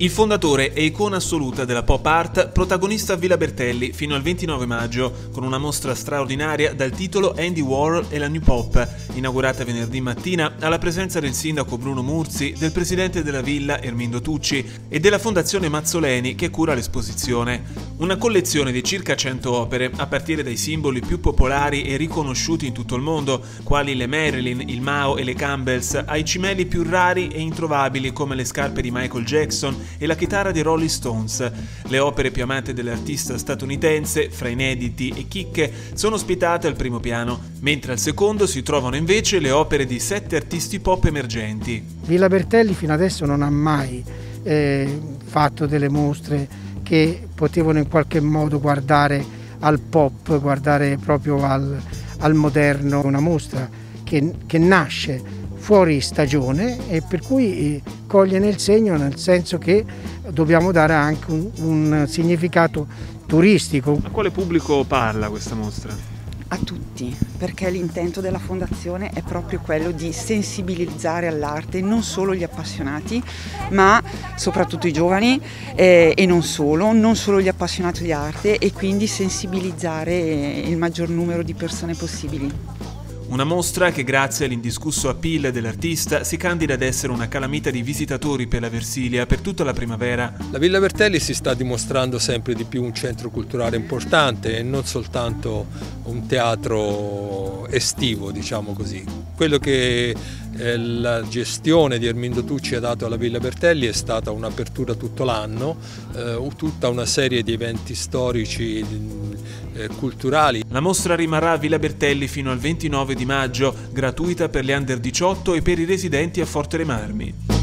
Il fondatore e icona assoluta della pop art, protagonista a Villa Bertelli fino al 29 maggio, con una mostra straordinaria dal titolo Andy Warhol e la New Pop, inaugurata venerdì mattina alla presenza del sindaco Bruno Murzi, del presidente della villa Ermindo Tucci e della fondazione Mazzoleni che cura l'esposizione. Una collezione di circa 100 opere, a partire dai simboli più popolari e riconosciuti in tutto il mondo, quali le Marilyn, il Mao e le Campbells, ai cimeli più rari e introvabili come le scarpe di Michael Jackson e la chitarra dei Rolling Stones. Le opere più amate dell'artista statunitense, fra inediti e chicche, sono ospitate al primo piano, mentre al secondo si trovano invece le opere di sette artisti pop emergenti. Villa Bertelli fino adesso non ha mai eh, fatto delle mostre che potevano in qualche modo guardare al pop, guardare proprio al, al moderno, una mostra che, che nasce fuori stagione e per cui eh, coglie nel segno nel senso che dobbiamo dare anche un, un significato turistico. A quale pubblico parla questa mostra? A tutti, perché l'intento della fondazione è proprio quello di sensibilizzare all'arte non solo gli appassionati, ma soprattutto i giovani eh, e non solo, non solo gli appassionati di arte e quindi sensibilizzare il maggior numero di persone possibili. Una mostra che grazie all'indiscusso appeal dell'artista si candida ad essere una calamita di visitatori per la Versilia per tutta la primavera. La Villa Bertelli si sta dimostrando sempre di più un centro culturale importante e non soltanto un teatro estivo, diciamo così. Quello che eh, la gestione di Ermindo Tucci ha dato alla Villa Bertelli è stata un'apertura tutto l'anno, eh, tutta una serie di eventi storici eh, culturali. La mostra rimarrà a Villa Bertelli fino al 29 di maggio, gratuita per le under 18 e per i residenti a Forte dei Marmi.